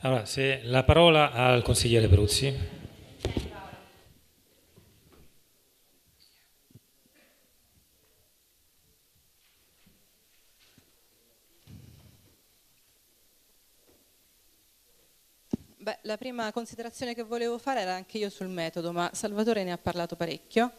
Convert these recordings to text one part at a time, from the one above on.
Allora, se la parola al consigliere Peruzzi. Beh, la prima considerazione che volevo fare era anche io sul metodo, ma Salvatore ne ha parlato parecchio.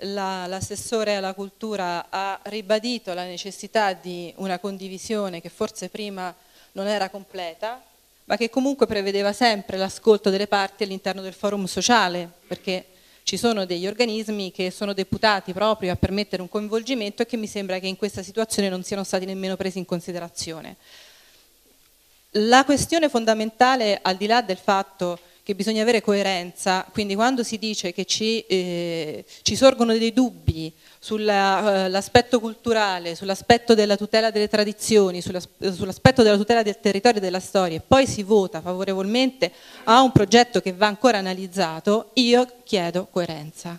La, l'assessore alla cultura ha ribadito la necessità di una condivisione che forse prima non era completa, ma che comunque prevedeva sempre l'ascolto delle parti all'interno del forum sociale, perché ci sono degli organismi che sono deputati proprio a permettere un coinvolgimento e che mi sembra che in questa situazione non siano stati nemmeno presi in considerazione. La questione fondamentale, al di là del fatto che bisogna avere coerenza, quindi quando si dice che ci, eh, ci sorgono dei dubbi sull'aspetto uh, culturale, sull'aspetto della tutela delle tradizioni, sull'aspetto della tutela del territorio e della storia, e poi si vota favorevolmente a un progetto che va ancora analizzato, io chiedo coerenza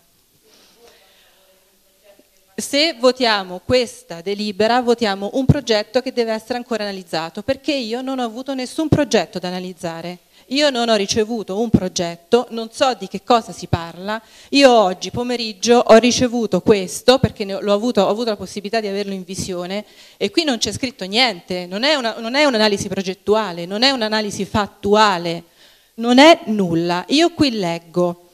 se votiamo questa delibera, votiamo un progetto che deve essere ancora analizzato, perché io non ho avuto nessun progetto da analizzare. Io non ho ricevuto un progetto, non so di che cosa si parla. Io oggi pomeriggio ho ricevuto questo perché l'ho avuto, ho avuto la possibilità di averlo in visione e qui non c'è scritto niente, non è, una, non è un'analisi progettuale, non è un'analisi fattuale, non è nulla. Io qui leggo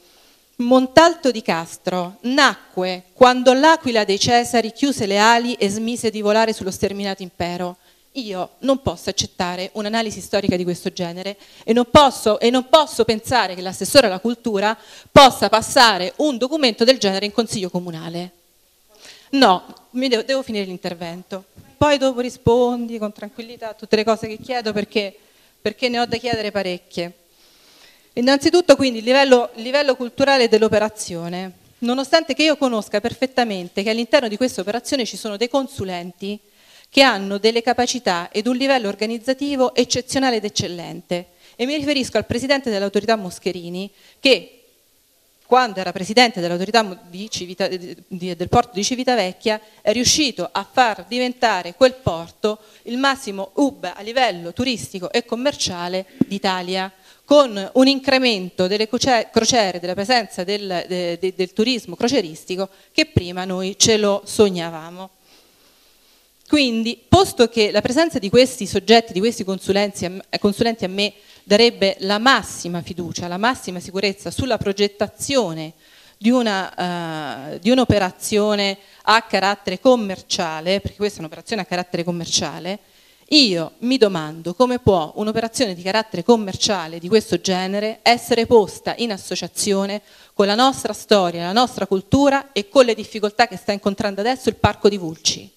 Montalto di Castro nacque quando l'aquila dei Cesari chiuse le ali e smise di volare sullo sterminato impero. Io non posso accettare un'analisi storica di questo genere e non posso, e non posso pensare che l'assessore alla cultura possa passare un documento del genere in consiglio comunale. No, devo, devo finire l'intervento. Poi dopo rispondi con tranquillità a tutte le cose che chiedo perché, perché ne ho da chiedere parecchie. Innanzitutto quindi il livello, livello culturale dell'operazione, nonostante che io conosca perfettamente che all'interno di questa operazione ci sono dei consulenti che hanno delle capacità ed un livello organizzativo eccezionale ed eccellente. E mi riferisco al presidente dell'autorità Moscherini che quando era presidente dell'autorità del porto di Civitavecchia, è riuscito a far diventare quel porto il massimo hub a livello turistico e commerciale d'Italia con un incremento delle crociere, della presenza del, de, de, del turismo croceristico che prima noi ce lo sognavamo. Quindi, posto che la presenza di questi soggetti, di questi consulenti a me darebbe la massima fiducia, la massima sicurezza sulla progettazione di, una, uh, di un'operazione a carattere commerciale, perché questa è un'operazione a carattere commerciale, io mi domando come può un'operazione di carattere commerciale di questo genere essere posta in associazione con la nostra storia, la nostra cultura e con le difficoltà che sta incontrando adesso il Parco di Vulci.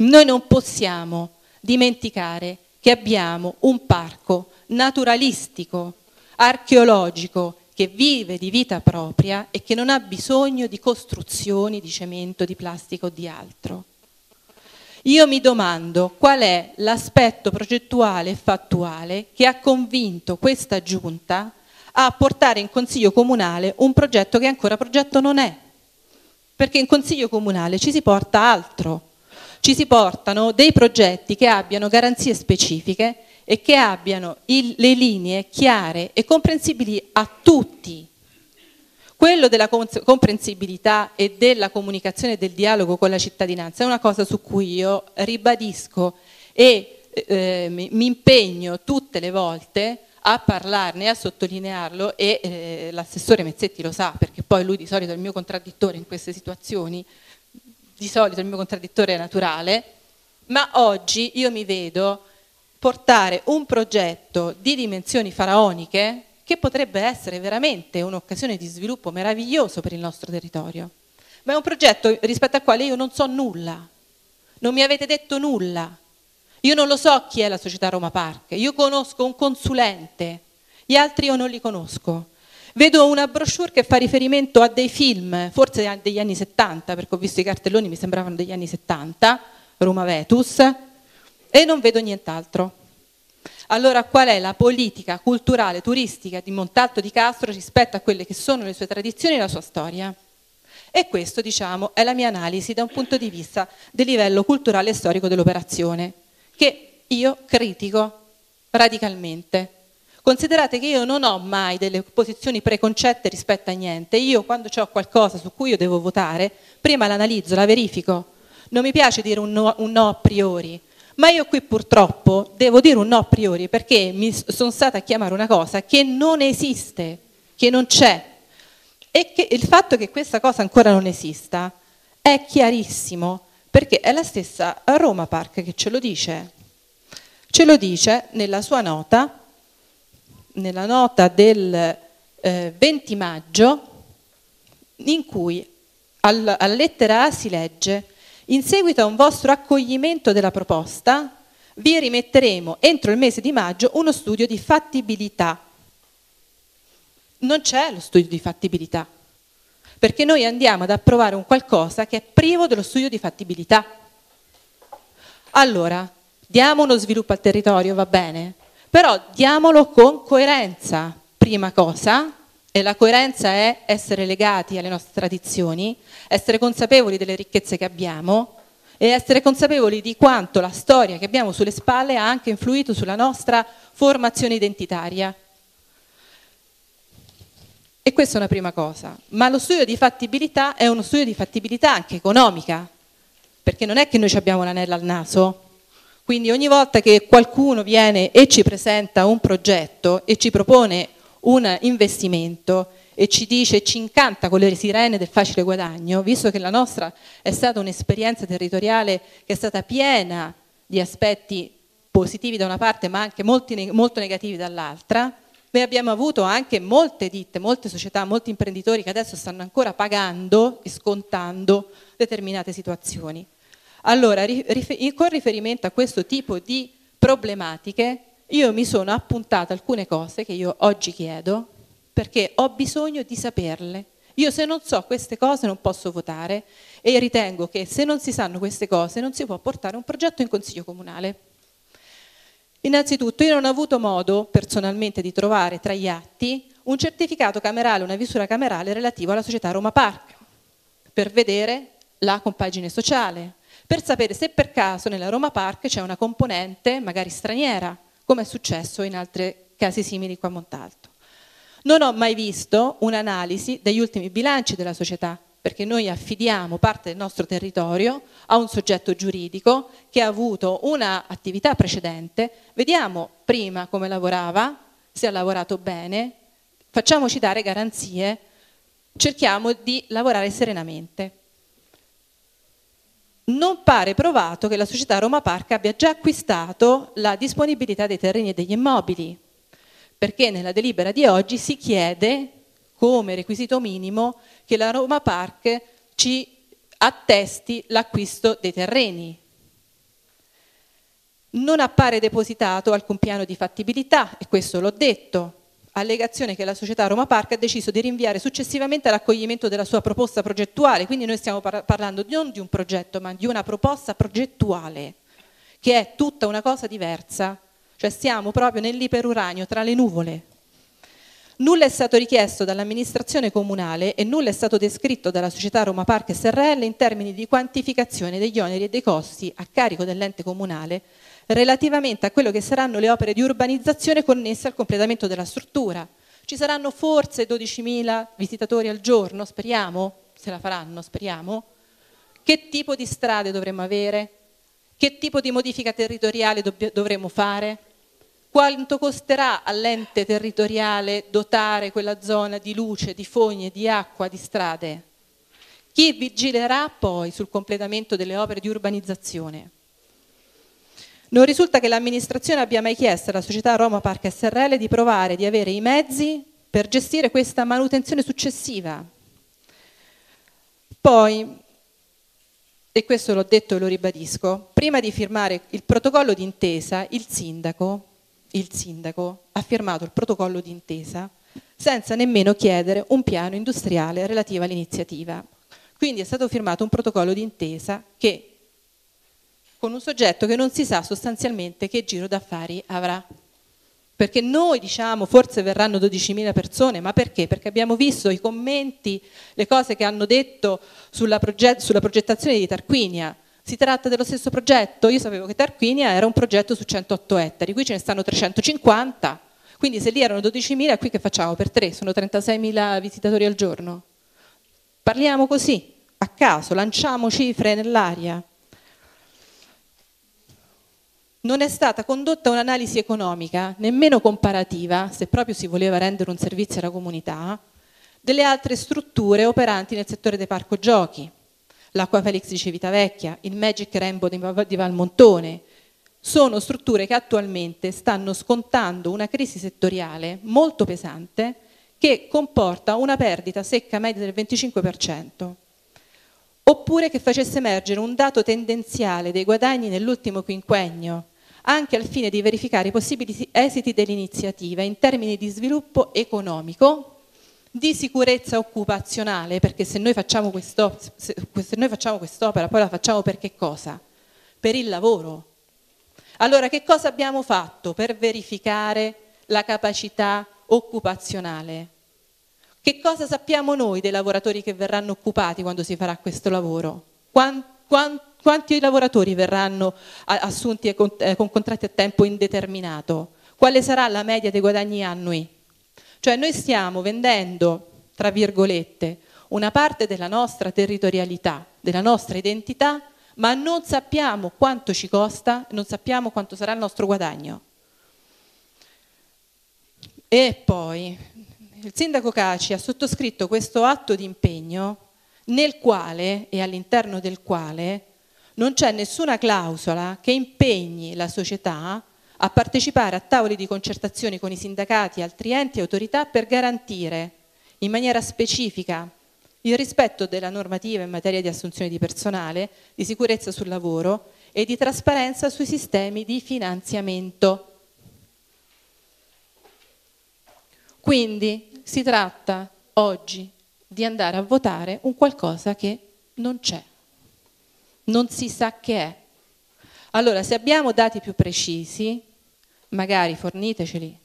Noi non possiamo dimenticare che abbiamo un parco naturalistico, archeologico, che vive di vita propria e che non ha bisogno di costruzioni di cemento, di plastica o di altro. Io mi domando qual è l'aspetto progettuale e fattuale che ha convinto questa giunta a portare in consiglio comunale un progetto che ancora progetto non è. Perché in consiglio comunale ci si porta altro, ci si portano dei progetti che abbiano garanzie specifiche e che abbiano il, le linee chiare e comprensibili a tutti. Quello della comprensibilità e della comunicazione e del dialogo con la cittadinanza è una cosa su cui io ribadisco e eh, mi impegno tutte le volte a parlarne, a sottolinearlo e eh, l'assessore Mezzetti lo sa perché poi lui di solito è il mio contraddittore in queste situazioni, di solito il mio contraddittore è naturale, ma oggi io mi vedo portare un progetto di dimensioni faraoniche che potrebbe essere veramente un'occasione di sviluppo meraviglioso per il nostro territorio. Ma è un progetto rispetto al quale io non so nulla, non mi avete detto nulla. Io non lo so chi è la società Roma Park, io conosco un consulente, gli altri io non li conosco. Vedo una brochure che fa riferimento a dei film, forse degli anni 70, perché ho visto i cartelloni, mi sembravano degli anni 70, Roma Vetus, e non vedo nient'altro. Allora qual è la politica culturale turistica di Montalto di Castro rispetto a quelle che sono le sue tradizioni e la sua storia? E questo, diciamo, è la mia analisi da un punto di vista del livello culturale e storico dell'operazione, che io critico radicalmente. Considerate che io non ho mai delle posizioni preconcette rispetto a niente. Io quando ho qualcosa su cui io devo votare, prima l'analizzo, la verifico. Non mi piace dire un no, un no a priori, ma io qui purtroppo devo dire un no a priori perché mi sono stata a chiamare una cosa che non esiste, che non c'è. E che il fatto che questa cosa ancora non esista è chiarissimo, perché è la stessa Roma Park che ce lo dice. Ce lo dice nella sua nota, nella nota del eh, 20 maggio, in cui alla, alla lettera A si legge in seguito a un vostro accoglimento della proposta, vi rimetteremo entro il mese di maggio uno studio di fattibilità. Non c'è lo studio di fattibilità, perché noi andiamo ad approvare un qualcosa che è privo dello studio di fattibilità. Allora, diamo uno sviluppo al territorio, va bene, però diamolo con coerenza. Prima cosa, e la coerenza è essere legati alle nostre tradizioni, essere consapevoli delle ricchezze che abbiamo e essere consapevoli di quanto la storia che abbiamo sulle spalle ha anche influito sulla nostra formazione identitaria. E questa è una prima cosa. Ma lo studio di fattibilità è uno studio di fattibilità anche economica, perché non è che noi abbiamo l'anello al naso. Quindi ogni volta che qualcuno viene e ci presenta un progetto e ci propone un investimento e ci dice, ci incanta con le sirene del facile guadagno, visto che la nostra è stata un'esperienza territoriale che è stata piena di aspetti positivi da una parte ma anche molti, molto negativi dall'altra, noi abbiamo avuto anche molte ditte, molte società, molti imprenditori che adesso stanno ancora pagando e scontando determinate situazioni. Allora, con riferimento a questo tipo di problematiche, io mi sono appuntata alcune cose che io oggi chiedo perché ho bisogno di saperle. Io se non so queste cose non posso votare e ritengo che se non si sanno queste cose non si può portare un progetto in consiglio comunale. Innanzitutto io non ho avuto modo personalmente di trovare tra gli atti un certificato camerale, una visura camerale relativo alla società Roma Park, per vedere la compagine sociale, per sapere se per caso nella Roma Park c'è una componente magari straniera, come è successo in altri casi simili qua a Montalto. Non ho mai visto un'analisi degli ultimi bilanci della società, perché noi affidiamo parte del nostro territorio a un soggetto giuridico che ha avuto un'attività precedente, vediamo prima come lavorava, se ha lavorato bene, facciamoci dare garanzie, cerchiamo di lavorare serenamente non pare provato che la società Roma Park abbia già acquistato la disponibilità dei terreni e degli immobili, perché nella delibera di oggi si chiede come requisito minimo che la Roma Park ci attesti l'acquisto dei terreni. Non appare depositato alcun piano di fattibilità, e questo l'ho detto, allegazione che la società Roma Park ha deciso di rinviare successivamente all'accoglimento della sua proposta progettuale, quindi noi stiamo par parlando non di un progetto ma di una proposta progettuale che è tutta una cosa diversa, cioè siamo proprio nell'iperuranio tra le nuvole. Nulla è stato richiesto dall'amministrazione comunale e nulla è stato descritto dalla società Roma Park SRL in termini di quantificazione degli oneri e dei costi a carico dell'ente comunale relativamente a quello che saranno le opere di urbanizzazione connesse al completamento della struttura. Ci saranno forse 12.000 visitatori al giorno, speriamo, se la faranno, speriamo. Che tipo di strade dovremmo avere? Che tipo di modifica territoriale dovremmo fare? Quanto costerà all'ente territoriale dotare quella zona di luce, di fogne, di acqua, di strade? Chi vigilerà poi sul completamento delle opere di urbanizzazione? Non risulta che l'amministrazione abbia mai chiesto alla società Roma Park SRL di provare di avere i mezzi per gestire questa manutenzione successiva. Poi, e questo l'ho detto e lo ribadisco, prima di firmare il protocollo d'intesa, il sindaco, il sindaco ha firmato il protocollo d'intesa senza nemmeno chiedere un piano industriale relativo all'iniziativa. Quindi è stato firmato un protocollo d'intesa che con un soggetto che non si sa sostanzialmente che giro d'affari avrà. Perché noi diciamo forse verranno 12.000 persone, ma perché? Perché abbiamo visto i commenti, le cose che hanno detto sulla, proget sulla progettazione di Tarquinia. Si tratta dello stesso progetto? Io sapevo che Tarquinia era un progetto su 108 ettari, qui ce ne stanno 350, quindi se lì erano 12.000, qui che facciamo per tre? Sono 36.000 visitatori al giorno. Parliamo così, a caso, lanciamo cifre nell'aria. Non è stata condotta un'analisi economica, nemmeno comparativa, se proprio si voleva rendere un servizio alla comunità, delle altre strutture operanti nel settore dei parco giochi l'Acqua Felix di Civitavecchia, il Magic Rainbow di Valmontone, sono strutture che attualmente stanno scontando una crisi settoriale molto pesante che comporta una perdita secca media del 25%, oppure che facesse emergere un dato tendenziale dei guadagni nell'ultimo quinquennio, anche al fine di verificare i possibili esiti dell'iniziativa in termini di sviluppo economico, di sicurezza occupazionale, perché se noi facciamo, quest'opera, poi la facciamo per che cosa? Per il lavoro. Allora, che cosa abbiamo fatto per verificare la capacità occupazionale? Che cosa sappiamo noi dei lavoratori che verranno occupati quando si farà questo lavoro? Quanti, lavoratori verranno assunti eh, con contratti a tempo indeterminato? Quale sarà la media dei guadagni annui? Cioè noi stiamo vendendo, tra virgolette, una parte della nostra territorialità, della nostra identità, ma non sappiamo quanto ci costa, non sappiamo quanto sarà il nostro guadagno. E poi il sindaco Caci ha sottoscritto questo atto di impegno nel quale e all'interno del quale non c'è nessuna clausola che impegni la società a partecipare a tavoli di concertazione con i sindacati altri enti e autorità per garantire in maniera specifica il rispetto della normativa in materia di assunzione di personale, di sicurezza sul lavoro e di trasparenza sui sistemi di finanziamento. Quindi si tratta oggi di andare a votare un qualcosa che non c'è, non si sa che è. Allora, se abbiamo dati più precisi, magari forniteceli,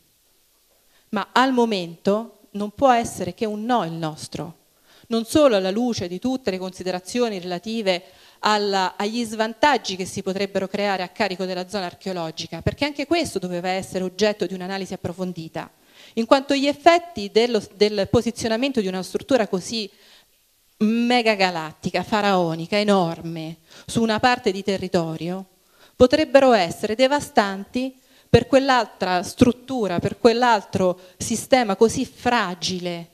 ma al momento non può essere che un no il nostro, non solo alla luce di tutte le considerazioni relative alla, agli svantaggi che si potrebbero creare a carico della zona archeologica, perché anche questo doveva essere oggetto di un'analisi approfondita, in quanto gli effetti dello, del posizionamento di una struttura così megagalattica, faraonica, enorme, su una parte di territorio, potrebbero essere devastanti per quell'altra struttura, per quell'altro sistema così fragile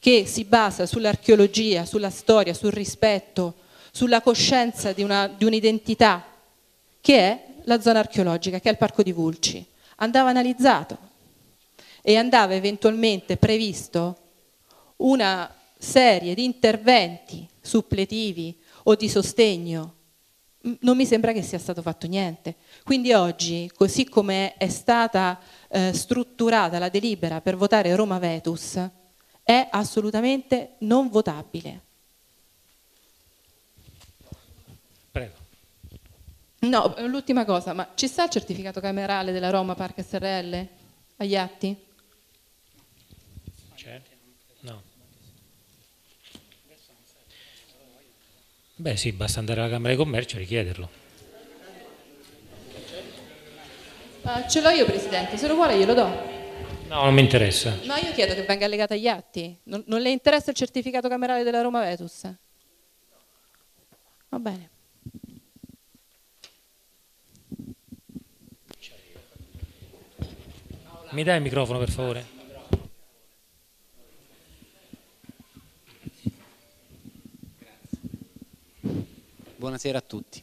che si basa sull'archeologia, sulla storia, sul rispetto, sulla coscienza di, un'identità, che è la zona archeologica, che è il Parco di Vulci. Andava analizzato e andava eventualmente previsto una serie di interventi suppletivi o di sostegno non mi sembra che sia stato fatto niente. Quindi oggi, così come è stata eh, strutturata la delibera per votare Roma Vetus, è assolutamente non votabile. Prego. No, l'ultima cosa, ma ci sta il certificato camerale della Roma Park SRL agli atti? Beh sì, basta andare alla Camera di Commercio e richiederlo. Uh, ce l'ho io Presidente, se lo vuole glielo do. No, non mi interessa. No, io chiedo che venga allegato agli atti. Non, non le interessa il certificato camerale della Roma Vetus? Va bene. Mi dai il microfono per favore? Buonasera a tutti.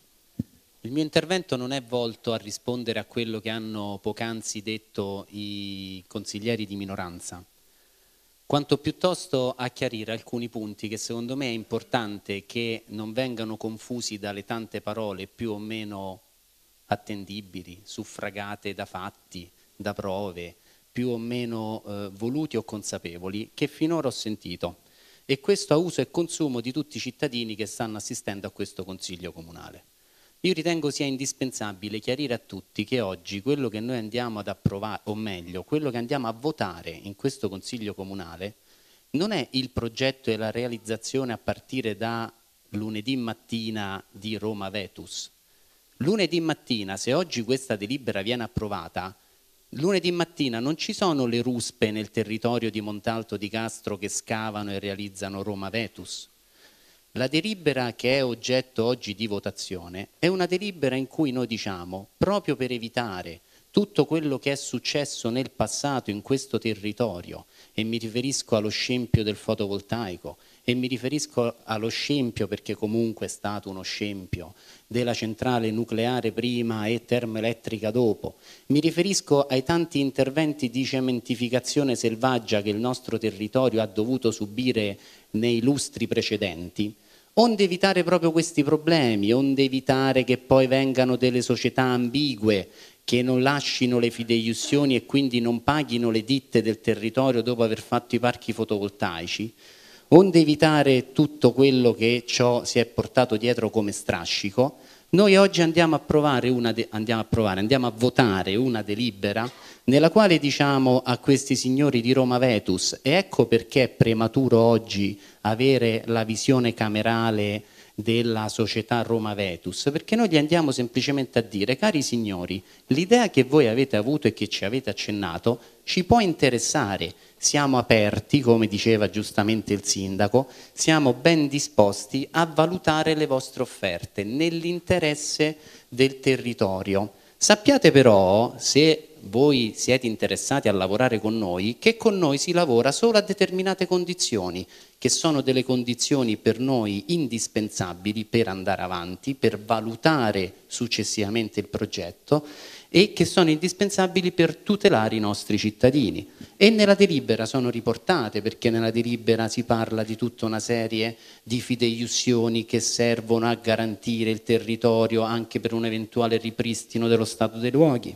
Il mio intervento non è volto a rispondere a quello che hanno poc'anzi detto i consiglieri di minoranza, quanto piuttosto a chiarire alcuni punti che secondo me è importante che non vengano confusi dalle tante parole più o meno attendibili, suffragate da fatti, da prove, più o meno eh, voluti o consapevoli, che finora ho sentito e questo a uso e consumo di tutti i cittadini che stanno assistendo a questo Consiglio Comunale. Io ritengo sia indispensabile chiarire a tutti che oggi quello che noi andiamo ad approvare, o meglio, quello che andiamo a votare in questo Consiglio Comunale, non è il progetto e la realizzazione a partire da lunedì mattina di Roma Vetus. Lunedì mattina, se oggi questa delibera viene approvata, lunedì mattina non ci sono le ruspe nel territorio di Montalto di Castro che scavano e realizzano Roma Vetus. La delibera che è oggetto oggi di votazione è una delibera in cui noi diciamo, proprio per evitare tutto quello che è successo nel passato in questo territorio, e mi riferisco allo scempio del fotovoltaico, e mi riferisco allo scempio perché comunque è stato uno scempio della centrale nucleare prima e termoelettrica dopo. Mi riferisco ai tanti interventi di cementificazione selvaggia che il nostro territorio ha dovuto subire nei lustri precedenti. Onde evitare proprio questi problemi, onde evitare che poi vengano delle società ambigue che non lasciano le fideiussioni e quindi non paghino le ditte del territorio dopo aver fatto i parchi fotovoltaici, onde evitare tutto quello che ciò si è portato dietro come strascico, noi oggi andiamo a, de- andiamo, a provare, andiamo a votare una delibera nella quale diciamo a questi signori di Roma Vetus, e ecco perché è prematuro oggi avere la visione camerale della società Roma Vetus, perché noi gli andiamo semplicemente a dire, cari signori, l'idea che voi avete avuto e che ci avete accennato ci può interessare, siamo aperti, come diceva giustamente il sindaco, siamo ben disposti a valutare le vostre offerte nell'interesse del territorio. Sappiate però, se voi siete interessati a lavorare con noi, che con noi si lavora solo a determinate condizioni, che sono delle condizioni per noi indispensabili per andare avanti, per valutare successivamente il progetto e che sono indispensabili per tutelare i nostri cittadini. E nella delibera sono riportate, perché nella delibera si parla di tutta una serie di fideiussioni che servono a garantire il territorio anche per un eventuale ripristino dello stato dei luoghi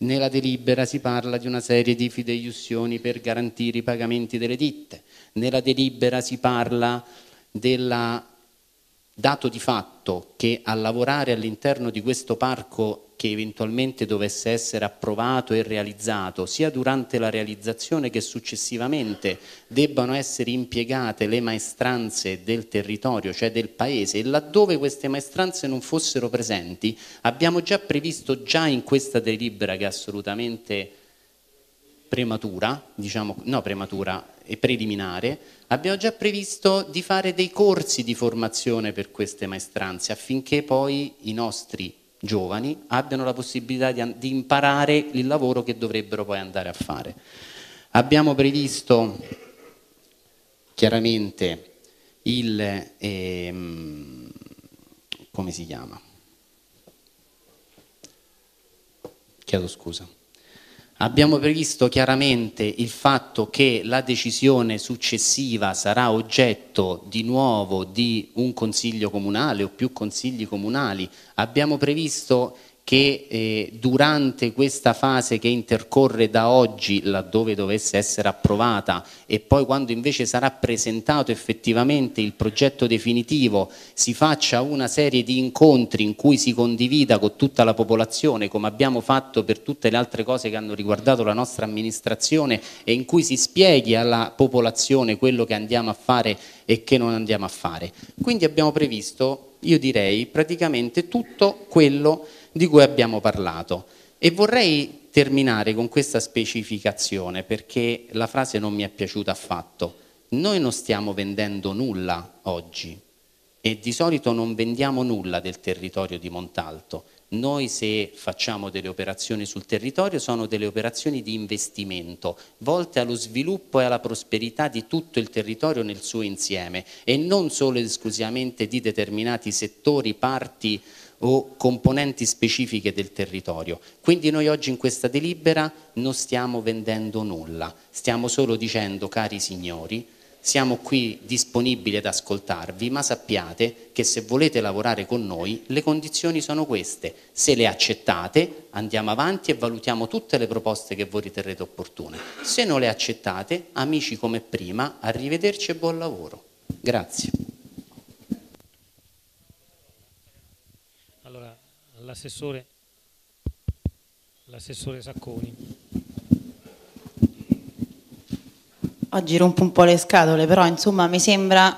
nella delibera si parla di una serie di fideiussioni per garantire i pagamenti delle ditte. Nella delibera si parla del dato di fatto che a lavorare all'interno di questo parco che eventualmente dovesse essere approvato e realizzato, sia durante la realizzazione che successivamente debbano essere impiegate le maestranze del territorio, cioè del paese, e laddove queste maestranze non fossero presenti, abbiamo già previsto già in questa delibera che è assolutamente prematura, diciamo, no prematura, e preliminare, abbiamo già previsto di fare dei corsi di formazione per queste maestranze affinché poi i nostri giovani abbiano la possibilità di, di imparare il lavoro che dovrebbero poi andare a fare. Abbiamo previsto chiaramente il, ehm, come si chiama? Chiedo scusa. Abbiamo previsto chiaramente il fatto che la decisione successiva sarà oggetto di nuovo di un consiglio comunale o più consigli comunali. Abbiamo previsto che eh, durante questa fase che intercorre da oggi, laddove dovesse essere approvata, e poi quando invece sarà presentato effettivamente il progetto definitivo, si faccia una serie di incontri in cui si condivida con tutta la popolazione, come abbiamo fatto per tutte le altre cose che hanno riguardato la nostra amministrazione, e in cui si spieghi alla popolazione quello che andiamo a fare e che non andiamo a fare. Quindi abbiamo previsto, io direi, praticamente tutto quello che di cui abbiamo parlato. E vorrei terminare con questa specificazione perché la frase non mi è piaciuta affatto. Noi non stiamo vendendo nulla oggi e di solito non vendiamo nulla del territorio di Montalto. Noi se facciamo delle operazioni sul territorio sono delle operazioni di investimento volte allo sviluppo e alla prosperità di tutto il territorio nel suo insieme e non solo ed esclusivamente di determinati settori, parti o componenti specifiche del territorio. Quindi noi oggi in questa delibera non stiamo vendendo nulla, stiamo solo dicendo, cari signori, siamo qui disponibili ad ascoltarvi, ma sappiate che se volete lavorare con noi le condizioni sono queste. Se le accettate andiamo avanti e valutiamo tutte le proposte che voi riterrete opportune. Se non le accettate, amici come prima, arrivederci e buon lavoro. Grazie. L'assessore, l'assessore Sacconi. Oggi rompo un po' le scatole, però insomma mi sembra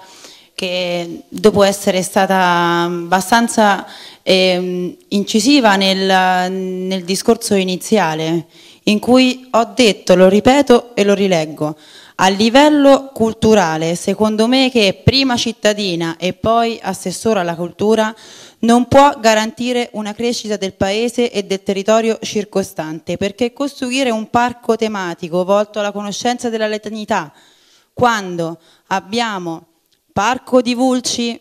che dopo essere stata abbastanza eh, incisiva nel, nel discorso iniziale, in cui ho detto, lo ripeto e lo rileggo, a livello culturale, secondo me che prima cittadina e poi assessora alla cultura non può garantire una crescita del paese e del territorio circostante, perché costruire un parco tematico volto alla conoscenza della latinità, quando abbiamo Parco di Vulci,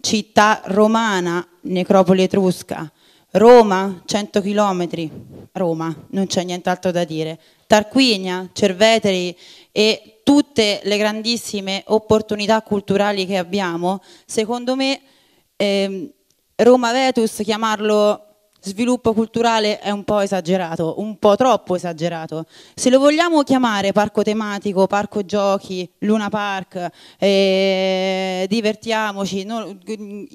città romana, necropoli etrusca, Roma, 100 km, Roma, non c'è nient'altro da dire, Tarquinia, Cerveteri e tutte le grandissime opportunità culturali che abbiamo, secondo me eh, Roma Vetus chiamarlo sviluppo culturale è un po' esagerato, un po' troppo esagerato. Se lo vogliamo chiamare parco tematico, parco giochi, Luna Park, eh, divertiamoci, no,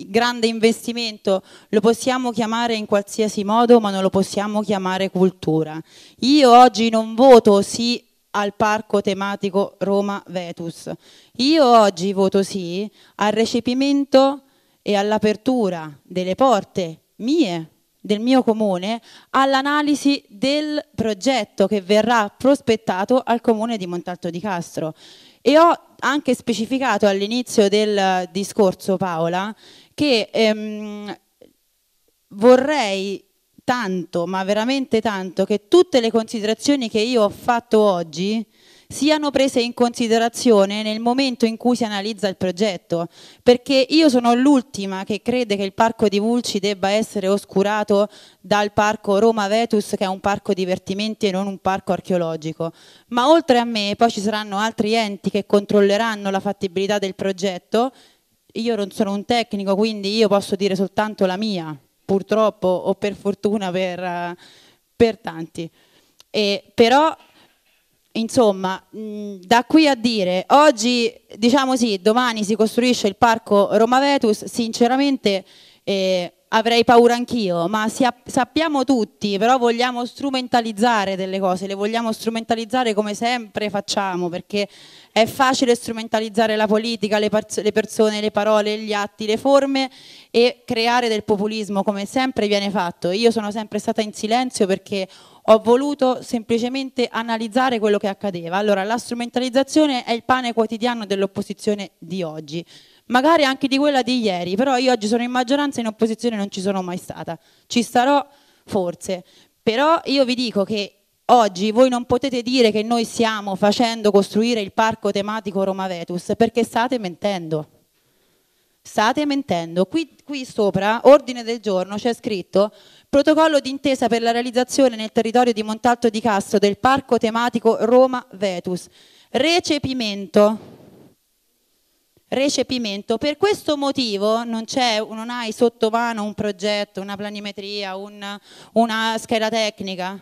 grande investimento, lo possiamo chiamare in qualsiasi modo, ma non lo possiamo chiamare cultura. Io oggi non voto sì al parco tematico Roma Vetus. Io oggi voto sì al recepimento e all'apertura delle porte mie del mio comune all'analisi del progetto che verrà prospettato al comune di Montalto di Castro. E ho anche specificato all'inizio del discorso, Paola, che ehm, vorrei tanto, ma veramente tanto, che tutte le considerazioni che io ho fatto oggi siano prese in considerazione nel momento in cui si analizza il progetto, perché io sono l'ultima che crede che il parco di Vulci debba essere oscurato dal parco Roma Vetus, che è un parco divertimenti e non un parco archeologico. Ma oltre a me poi ci saranno altri enti che controlleranno la fattibilità del progetto. Io non sono un tecnico, quindi io posso dire soltanto la mia, purtroppo o per fortuna per, per tanti. E, però Insomma, da qui a dire, oggi diciamo sì, domani si costruisce il parco Roma Vetus, sinceramente eh, avrei paura anch'io, ma sappiamo tutti, però vogliamo strumentalizzare delle cose, le vogliamo strumentalizzare come sempre facciamo, perché è facile strumentalizzare la politica, le, le persone, le parole, gli atti, le forme e creare del populismo come sempre viene fatto. Io sono sempre stata in silenzio perché ho voluto semplicemente analizzare quello che accadeva. Allora, la strumentalizzazione è il pane quotidiano dell'opposizione di oggi, magari anche di quella di ieri, però io oggi sono in maggioranza e in opposizione non ci sono mai stata. Ci starò forse, però io vi dico che oggi voi non potete dire che noi stiamo facendo costruire il parco tematico Roma Vetus perché state mentendo. State mentendo. Qui, qui sopra, ordine del giorno, c'è scritto Protocollo d'intesa per la realizzazione nel territorio di Montalto di Castro del parco tematico Roma Vetus. Recepimento. Recepimento. Per questo motivo non, non hai sotto mano un progetto, una planimetria, un, una scheda tecnica.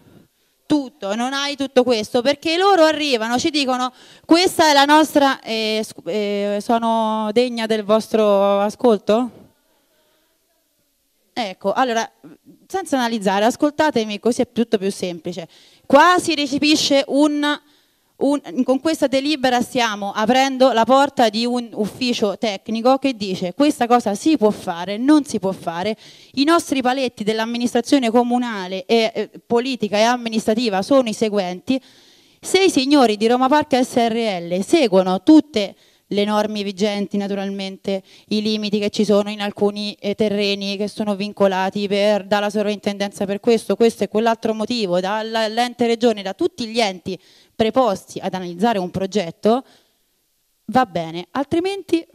Tutto, non hai tutto questo perché loro arrivano, ci dicono questa è la nostra, eh, eh, sono degna del vostro ascolto? Ecco, allora, senza analizzare, ascoltatemi, così è tutto più semplice. Qua si recepisce un, un, con questa delibera stiamo aprendo la porta di un ufficio tecnico che dice questa cosa si può fare, non si può fare. I nostri paletti dell'amministrazione comunale, e, eh, politica e amministrativa sono i seguenti. Se i signori di Roma Park SRL seguono tutte le le norme vigenti naturalmente, i limiti che ci sono in alcuni eh, terreni che sono vincolati per, dalla sovrintendenza per questo, questo e quell'altro motivo, dall'ente regione, da tutti gli enti preposti ad analizzare un progetto, va bene, altrimenti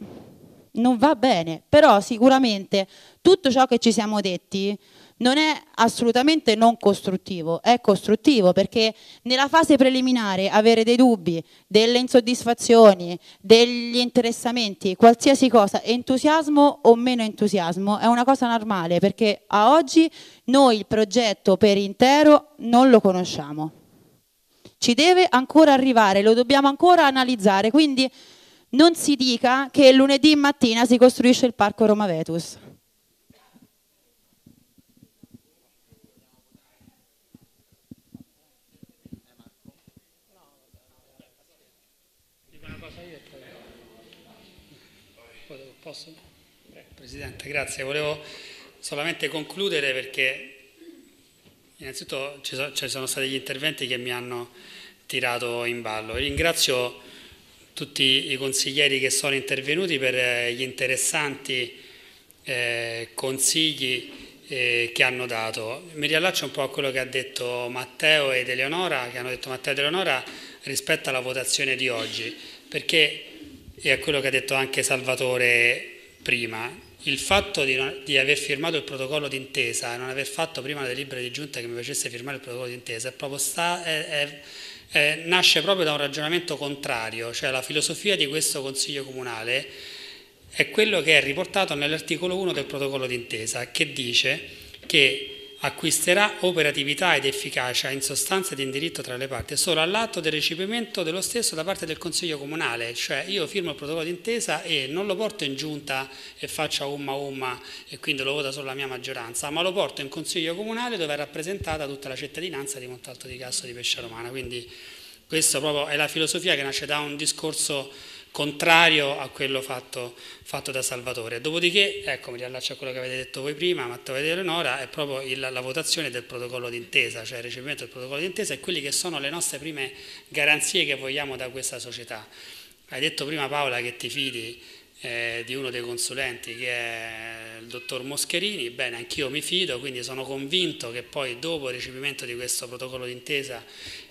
non va bene, però sicuramente tutto ciò che ci siamo detti non è assolutamente non costruttivo, è costruttivo perché nella fase preliminare avere dei dubbi, delle insoddisfazioni, degli interessamenti, qualsiasi cosa, entusiasmo o meno entusiasmo, è una cosa normale perché a oggi noi il progetto per intero non lo conosciamo. Ci deve ancora arrivare, lo dobbiamo ancora analizzare, quindi non si dica che lunedì mattina si costruisce il Parco Roma Vetus. Posso? Presidente, grazie. Volevo solamente concludere perché innanzitutto ci sono stati gli interventi che mi hanno tirato in ballo. Ringrazio tutti i consiglieri che sono intervenuti per eh, gli interessanti eh, consigli eh, che hanno dato. Mi riallaccio un po' a quello che ha detto Matteo ed Eleonora, che hanno detto Matteo ed Eleonora rispetto alla votazione di oggi, perché e a quello che ha detto anche Salvatore prima, il fatto di, non, di, aver firmato il protocollo d'intesa e non aver fatto prima la delibera di giunta che mi facesse firmare il protocollo d'intesa è sta, è, è, è, nasce proprio da un ragionamento contrario, cioè la filosofia di questo Consiglio Comunale è quello che è riportato nell'articolo 1 del protocollo d'intesa che dice che acquisterà operatività ed efficacia in sostanza di indirizzo tra le parti solo all'atto del recepimento dello stesso da parte del Consiglio Comunale, cioè io firmo il protocollo d'intesa e non lo porto in giunta e faccio umma umma e quindi lo vota solo la mia maggioranza, ma lo porto in Consiglio Comunale dove è rappresentata tutta la cittadinanza di Montalto di Casso di Pescia Romana, quindi questa proprio è la filosofia che nasce da un discorso contrario a quello fatto, fatto, da Salvatore. Dopodiché, ecco, mi riallaccio a quello che avete detto voi prima, Matteo e Eleonora, è proprio il, la votazione del protocollo d'intesa, cioè il recepimento del protocollo d'intesa e quelle che sono le nostre prime garanzie che vogliamo da questa società. Hai detto prima Paola che ti fidi eh, di uno dei consulenti che è il dottor Moscherini, bene, anch'io mi fido, quindi sono convinto che poi dopo il recepimento di questo protocollo d'intesa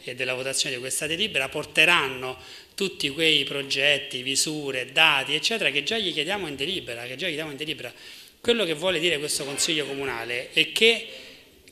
e della votazione di questa delibera porteranno tutti quei progetti, visure, dati, eccetera, che già gli chiediamo in delibera, che già gli chiediamo in delibera. Quello che vuole dire questo Consiglio Comunale è che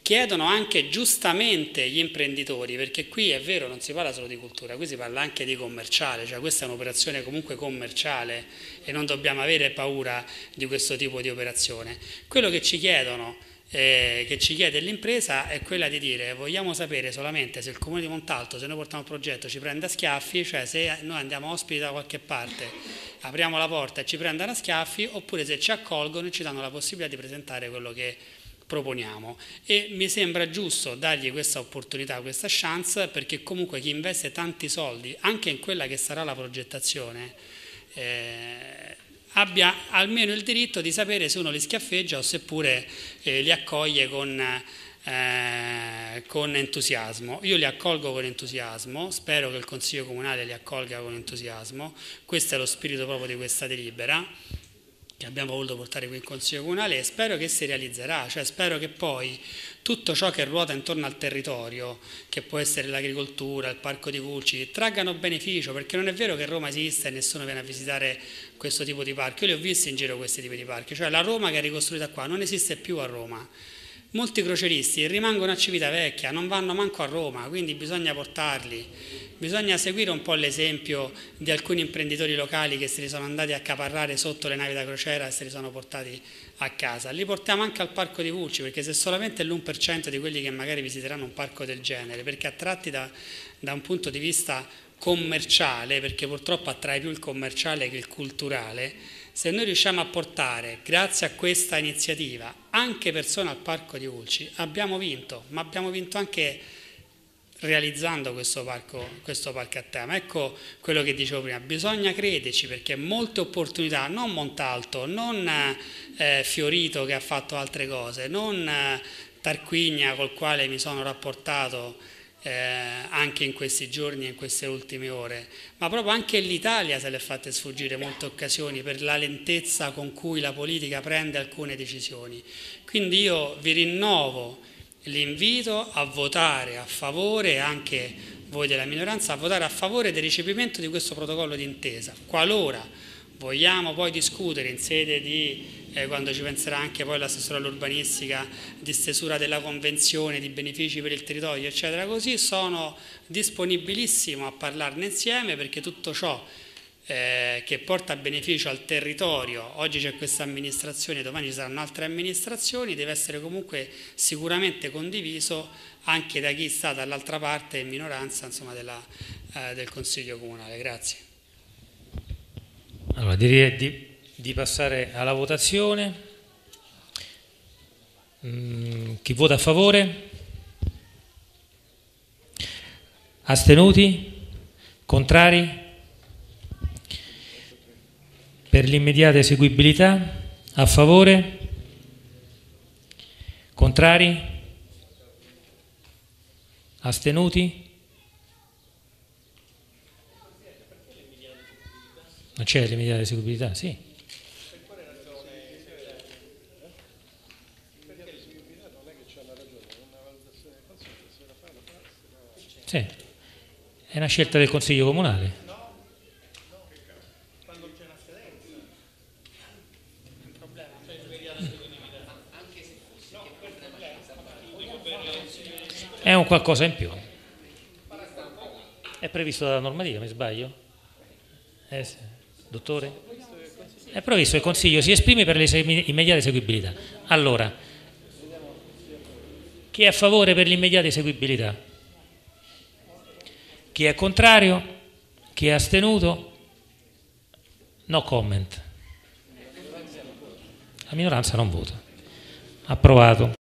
chiedono anche giustamente gli imprenditori, perché qui è vero, non si parla solo di cultura, qui si parla anche di commerciale, cioè questa è un'operazione comunque commerciale e non dobbiamo avere paura di questo tipo di operazione. Quello che ci chiedono eh, che ci chiede l'impresa è quella di dire vogliamo sapere solamente se il comune di Montalto, se noi portiamo il progetto, ci prende a schiaffi, cioè se noi andiamo ospiti da qualche parte, apriamo la porta e ci prendono a schiaffi, oppure se ci accolgono e ci danno la possibilità di presentare quello che proponiamo. E mi sembra giusto dargli questa opportunità, questa chance perché comunque chi investe tanti soldi anche in quella che sarà la progettazione eh, abbia almeno il diritto di sapere se uno li schiaffeggia o seppure eh, li accoglie con, eh, con, entusiasmo. Io li accolgo con entusiasmo, spero che il Consiglio Comunale li accolga con entusiasmo, questo è lo spirito proprio di questa delibera che abbiamo voluto portare qui in Consiglio Comunale e spero che si realizzerà, cioè spero che poi tutto ciò che ruota intorno al territorio, che può essere l'agricoltura, il parco di Vulci, traggano beneficio, perché non è vero che Roma esiste e nessuno viene a visitare questo tipo di parchi. Io li ho visti in giro questi tipi di parchi, cioè la Roma che è ricostruita qua non esiste più a Roma. Molti croceristi rimangono a Civitavecchia, non vanno manco a Roma, quindi bisogna portarli. Bisogna seguire un po' l'esempio di alcuni imprenditori locali che se li sono andati a accaparrare sotto le navi da crociera e se li sono portati a casa. Li portiamo anche al parco di Vulci, perché se solamente l'1% di quelli che magari visiteranno un parco del genere, perché attratti da, da un punto di vista commerciale, perché purtroppo attrae più il commerciale che il culturale, se noi riusciamo a portare, grazie a questa iniziativa, anche persone al Parco di Ulci, abbiamo vinto, ma abbiamo vinto anche realizzando questo parco, questo parco a tema. Ecco quello che dicevo prima, bisogna crederci perché molte opportunità, non Montalto, non eh, Fiorito che ha fatto altre cose, non eh, Tarquigna col quale mi sono rapportato eh, anche in questi giorni e in queste ultime ore, ma proprio anche l'Italia se l'è fatta sfuggire molte occasioni per la lentezza con cui la politica prende alcune decisioni. Quindi io vi rinnovo l'invito a votare a favore, anche voi della minoranza, a votare a favore del recepimento di questo protocollo d'intesa, qualora vogliamo poi discutere in sede di eh, quando ci penserà anche poi l'assessore all'urbanistica di stesura della convenzione, di benefici per il territorio, eccetera, così sono disponibilissimo a parlarne insieme perché tutto ciò eh, che porta beneficio al territorio, oggi c'è questa amministrazione, domani ci saranno altre amministrazioni, deve essere comunque sicuramente condiviso anche da chi sta dall'altra parte in minoranza insomma, della, eh, del Consiglio Comunale. Grazie. Allora, direi di di passare alla votazione. Mm, chi vota a favore? Astenuti? Contrari? per l'immediata eseguibilità? A favore? Contrari? Astenuti? Non c'è l'immediata eseguibilità? Sì. Sì, è una scelta del Consiglio Comunale. È un qualcosa in più. È previsto dalla normativa, mi sbaglio? Eh, sì. Dottore? È previsto, il Consiglio si esprime per l'immediata eseguibilità. Allora, chi è a favore per l'immediata eseguibilità? Chi è contrario? Chi è astenuto? No comment. La minoranza non vota. Approvato.